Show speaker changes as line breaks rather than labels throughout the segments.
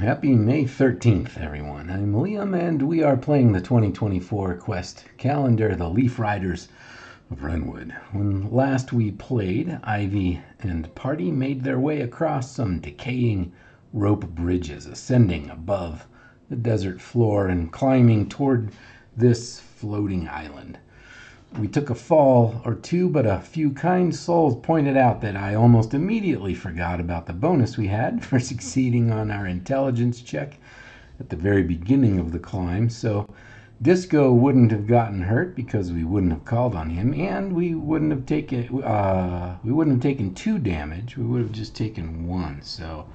Happy May 13th, everyone. I'm Liam, and we are playing the 2024 Quest calendar, the Leaf Riders of Wrenwood. When last we played, Ivy and party made their way across some decaying rope bridges, ascending above the desert floor and climbing toward this floating island. We took a fall or two, but a few kind souls pointed out that I almost immediately forgot about the bonus we had for succeeding on our intelligence check at the very beginning of the climb. So Disco wouldn't have gotten hurt because we wouldn't have called on him, and we wouldn't have taken uh, we wouldn't have taken two damage. We would have just taken one. So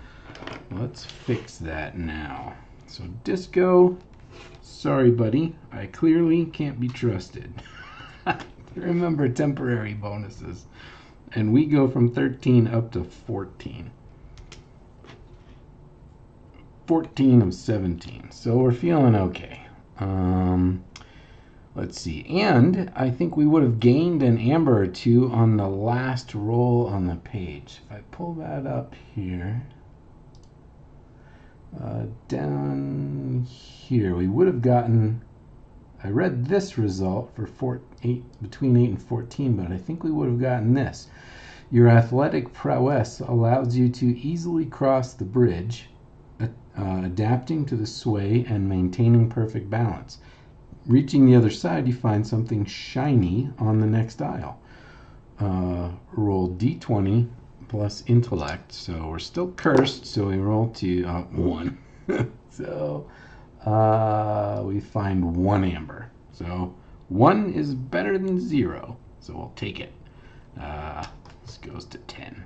let's fix that now. So Disco, sorry, buddy, I clearly can't be trusted. Remember temporary bonuses. And we go from 13 up to 14. 14 of 17. So we're feeling okay. Um, let's see. And I think we would have gained an amber or two on the last roll on the page. If I pull that up here, uh, down here, we would have gotten I read this result for four, eight, between 8 and 14, but I think we would have gotten this. Your athletic prowess allows you to easily cross the bridge, uh, adapting to the sway and maintaining perfect balance. Reaching the other side, you find something shiny on the next isle. Uh, roll d20 plus intellect, so we're still cursed, so we roll to uh, 1. so uh, we find one amber. So one is better than zero. So we'll take it. Uh, this goes to 10.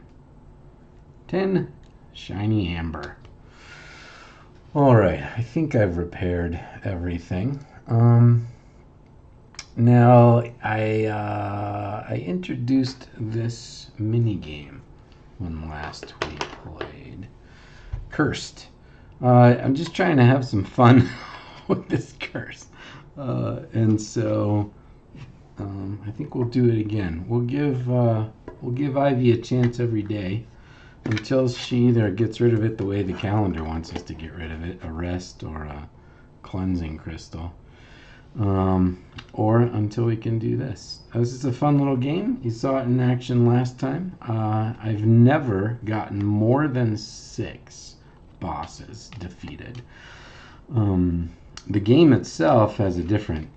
10 shiny amber. All right, I think I've repaired everything. Um, now I uh, I introduced this mini game when last we played. Cursed. Uh, I'm just trying to have some fun with this curse. Uh, and so um, I think we'll do it again. We'll give uh, we'll give Ivy a chance every day until she either gets rid of it the way the calendar wants us to get rid of it, a rest or a cleansing crystal, um, or until we can do this. This is a fun little game. You saw it in action last time. Uh, I've never gotten more than six bosses defeated. Um, the game itself has a different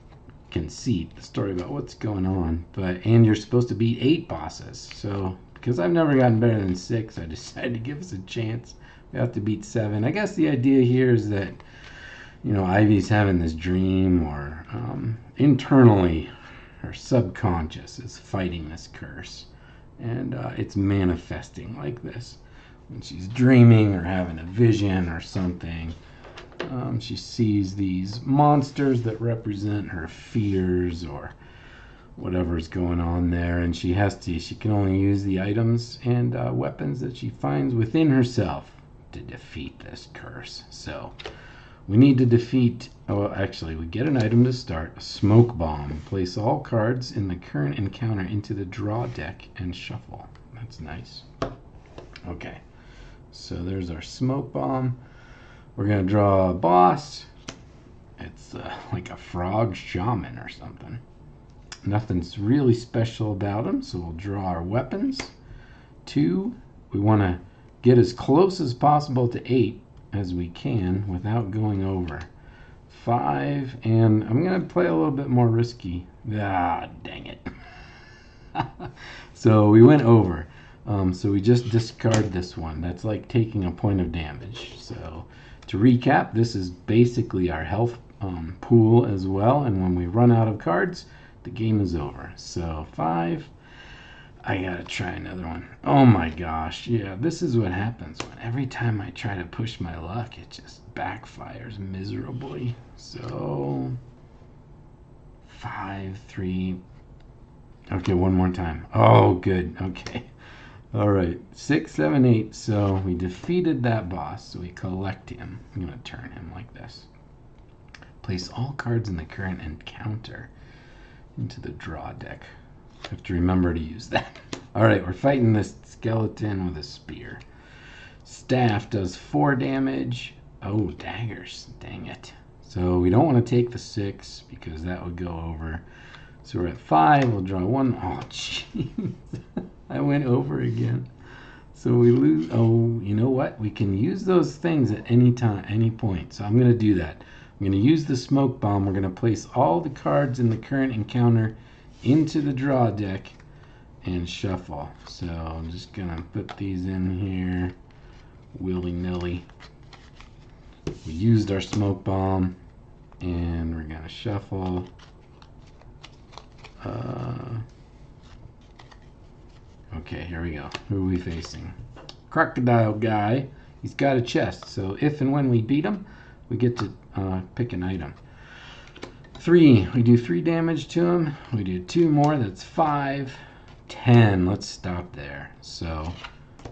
conceit, the story about what's going on, but and you're supposed to beat eight bosses. So because I've never gotten better than six, I decided to give us a chance. We have to beat seven. I guess the idea here is that you know Ivy's having this dream, or um, internally, her subconscious is fighting this curse, and uh, it's manifesting like this when she's dreaming or having a vision or something. Um, she sees these monsters that represent her fears or whatever's going on there, and she has to. She can only use the items and uh, weapons that she finds within herself to defeat this curse. So we need to defeat. Oh, actually, we get an item to start: a smoke bomb. Place all cards in the current encounter into the draw deck and shuffle. That's nice. Okay. So there's our smoke bomb. We're going to draw a boss. It's uh, like a frog shaman or something. Nothing's really special about him, so we'll draw our weapons. Two, we want to get as close as possible to eight as we can without going over. Five, and I'm going to play a little bit more risky. Ah, dang it. so we went over. Um, so we just discard this one. That's like taking a point of damage. So to recap, this is basically our health um, pool as well. And when we run out of cards, the game is over. So five. I gotta try another one. Oh my gosh, yeah, this is what happens when every time I try to push my luck, it just backfires miserably. So, five, three. Okay, one more time. Oh, good. Okay. All right, six, seven, eight. So we defeated that boss. So we collect him. I'm to turn him like this. Place all cards in the current encounter into the draw deck. Have to remember to use that. All right, we're fighting this skeleton with a spear. Staff does four damage. Oh, daggers. Dang it. So we don't want to take the six because that would go over. So we're at five. We'll draw one. Oh, jeez. I went over again. So we lose. Oh, you know what? We can use those things at any time, any point. So I'm going to do that. I'm going to use the smoke bomb. We're going to place all the cards in the current encounter into the draw deck and shuffle. So I'm just going to put these in here willy-nilly. We used our smoke bomb and we're going to shuffle. Uh, okay, here we go. Who are we facing? Crocodile guy. He's got a chest, so if and when we beat him, we get to uh, pick an item. Three, we do three damage to him. We do two more, that's five. Ten, let's stop there. So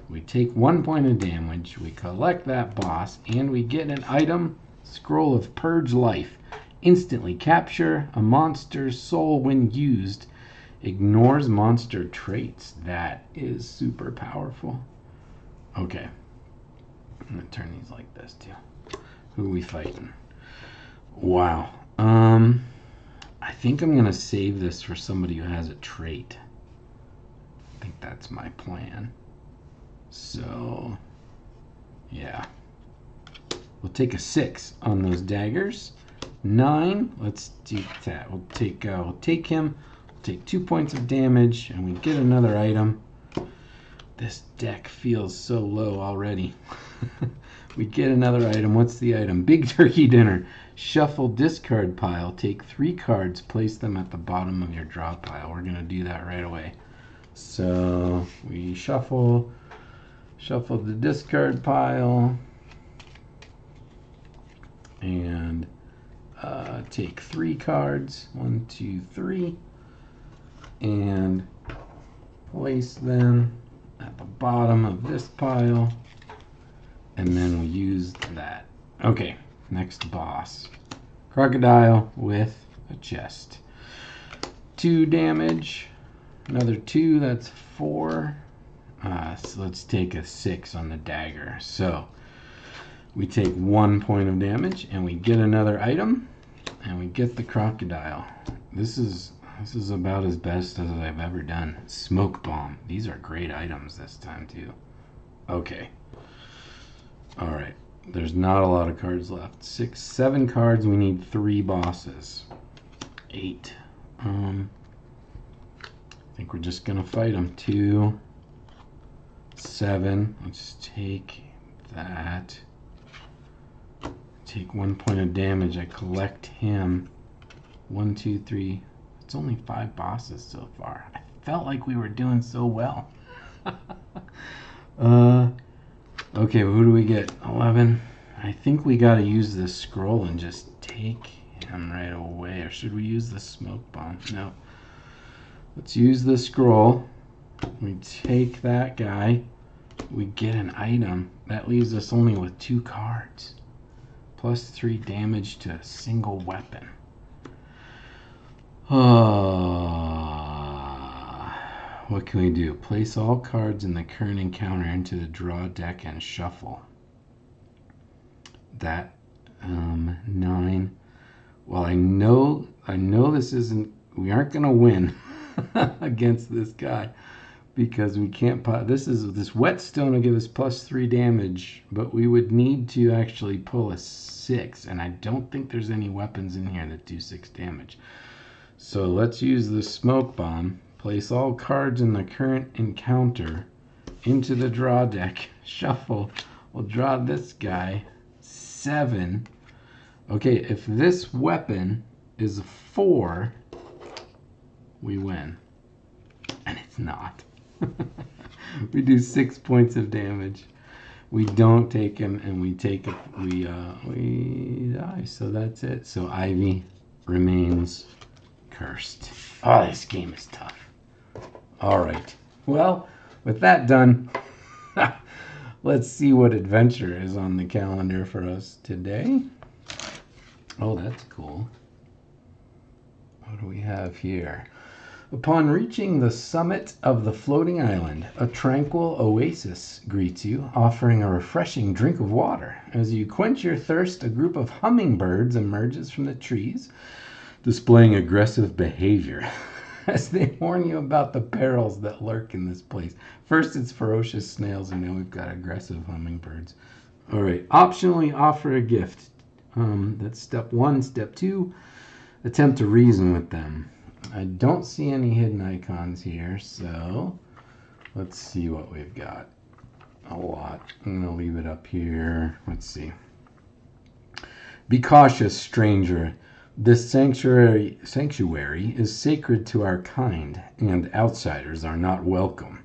we take one point of damage, we collect that boss, and we get an item, Scroll of Purge Life. Instantly capture a monster's soul when used. Ignores monster traits. That is super powerful. Okay. I'm gonna turn these like this too. Who are we fighting? Wow. Um, I think I'm gonna save this for somebody who has a trait. I think that's my plan. So, yeah. We'll take a six on those daggers. Nine. Let's do that. We'll take. Uh, we'll take him. Take two points of damage, and we get another item. This deck feels so low already. we get another item. What's the item? Big turkey dinner. Shuffle discard pile. Take three cards. Place them at the bottom of your draw pile. We're gonna do that right away. So we shuffle. Shuffle the discard pile. And uh, take three cards. One, two, three. And place them at the bottom of this pile. And then we use that. Okay, next boss. Crocodile with a chest. Two damage. Another two, that's four. Uh, so let's take a six on the dagger. So we take one point of damage and we get another item and we get the crocodile. This is this is about as best as I've ever done. Smoke bomb. These are great items this time too. Okay. All right. There's not a lot of cards left. Six, seven cards. We need three bosses. Eight. Um. I think we're just gonna fight them. Two. Seven. Let's take that. Take one point of damage. I collect him. One, two, three. It's only five bosses so far. I felt like we were doing so well. uh, okay, who do we get? 11. I think we got to use this scroll and just take him right away. Or should we use the smoke bomb? No. Let's use the scroll. We take that guy. We get an item. That leaves us only with two cards. Plus three damage to a single weapon. Ah, what can we do? Place all cards in the current encounter into the draw deck and shuffle. That um, nine. Well, I know I know this isn't. We aren't gonna win against this guy because we can't. This is this whetstone will give us plus three damage, but we would need to actually pull a six, and I don't think there's any weapons in here that do six damage. So let's use the smoke bomb. Place all cards in the current encounter into the draw deck. Shuffle. We'll draw this guy. Seven. Okay, if this weapon is a four, we win. And it's not. we do six points of damage. We don't take him, and we take it. We uh, we die. So that's it. So Ivy remains cursed. Oh, this game is tough. All right. Well, with that done, let's see what adventure is on the calendar for us today. Oh, that's cool. What do we have here? Upon reaching the summit of the floating island, a tranquil oasis greets you, offering a refreshing drink of water. As you quench your thirst, a group of hummingbirds emerges from the trees, displaying aggressive behavior as they warn you about the perils that lurk in this place. First, it's ferocious snails, and now we've got aggressive hummingbirds. All right, optionally offer a gift. Um, that's step one. Step two, attempt to reason with them. I don't see any hidden icons here, so let's see what we've got. A lot. I'm going to leave it up here. Let's see. Be cautious, stranger. This sanctuary, sanctuary is sacred to our kind, and outsiders are not welcome.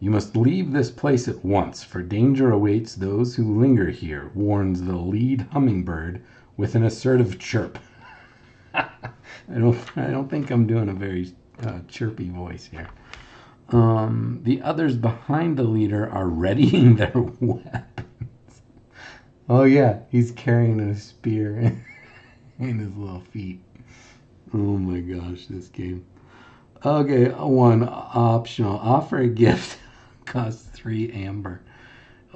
You must leave this place at once, for danger awaits those who linger here, warns the lead hummingbird with an assertive chirp. I don't I don't think I'm doing a very uh, chirpy voice here. Um, the others behind the leader are readying their weapons. Oh yeah, he's carrying a spear in his little feet. Oh my gosh, this game. Okay, one optional. Offer a gift. Costs three amber.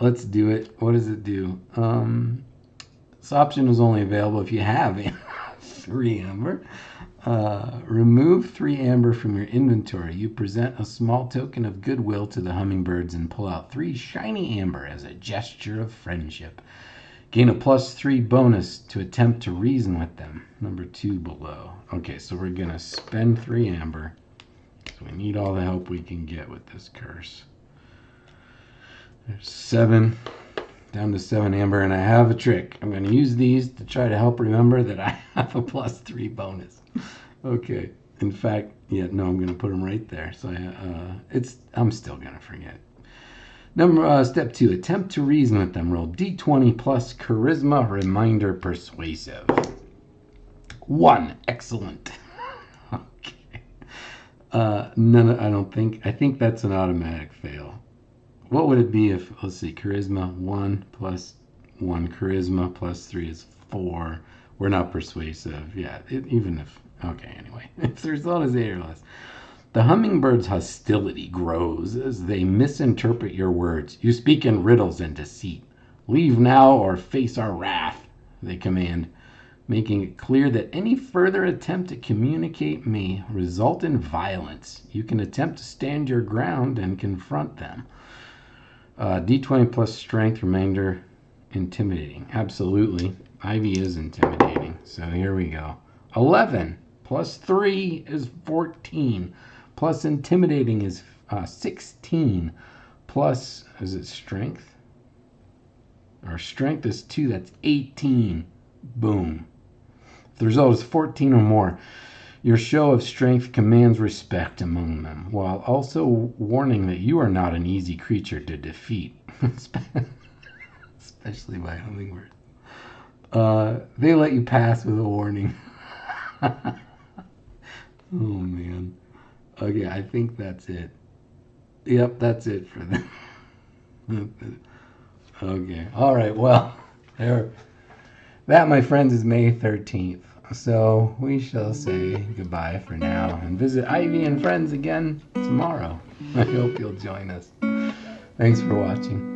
Let's do it. What does it do? Um, this option is only available if you have three amber. Uh, remove three amber from your inventory. You present a small token of goodwill to the hummingbirds and pull out three shiny amber as a gesture of friendship. Gain a plus three bonus to attempt to reason with them. Number two below. Okay, so we're going to spend three amber. So we need all the help we can get with this curse. There's seven down to seven amber, and I have a trick. I'm going to use these to try to help remember that I have a plus three bonus. Okay. In fact, yeah, no, I'm going to put them right there. So I, uh, it's I'm still going to forget. Number uh, step two: attempt to reason with them. Roll d20 plus charisma, reminder, persuasive. One, excellent. okay. Uh, none. I don't think. I think that's an automatic fail what would it be if let's see charisma one plus one charisma plus three is four we're not persuasive yeah it, even if okay anyway if the result is eight or less the hummingbird's hostility grows as they misinterpret your words you speak in riddles and deceit leave now or face our wrath they command making it clear that any further attempt to communicate may result in violence you can attempt to stand your ground and confront them uh, D20 plus strength remainder intimidating. Absolutely. Ivy is intimidating. So here we go. 11 plus 3 is 14. Plus intimidating is uh, 16. Plus, is it strength? Our strength is 2. That's 18. Boom. If the result is 14 or more, your show of strength commands respect among them, while also warning that you are not an easy creature to defeat, especially by hummingbirds. Uh, they let you pass with a warning. oh man. Okay, I think that's it. Yep, that's it for them. okay. All right. Well, there. That, my friends, is May thirteenth. So we shall say goodbye for now and visit Ivy and friends again tomorrow. I hope you'll join us. Thanks for watching.